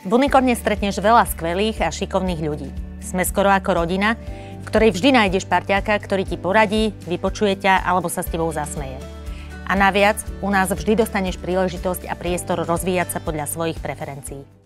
V Unikorne stretneš veľa skvelých a šikovných ľudí. Sme skoro ako rodina, v ktorej vždy nájdeš parťáka, ktorý ti poradí, vypočuje ťa alebo sa s tebou zasmeje. A naviac, u nás vždy dostaneš príležitosť a priestor rozvíjať sa podľa svojich preferencií.